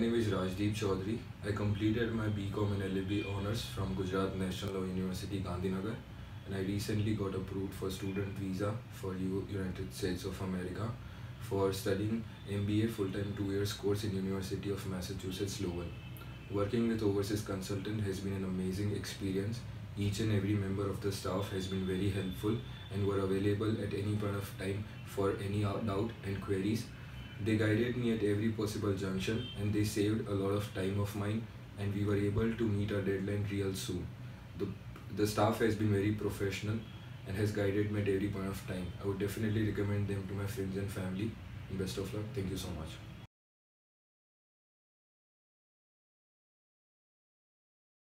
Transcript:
name is Rajdeep Chaudhari. I completed my BCom and LLB honors from Gujarat National Law University, Gandhinagar, and I recently got approved for student visa for United States of America for studying MBA full-time two years course in University of Massachusetts Lowell. Working with overseas consultant has been an amazing experience. Each and every member of the staff has been very helpful and were available at any point of time for any doubt and queries. They guided me at every possible junction and they saved a lot of time of mine and we were able to meet our deadline real soon. The, the staff has been very professional and has guided me at every point of time. I would definitely recommend them to my friends and family. Best of luck. Thank you so much.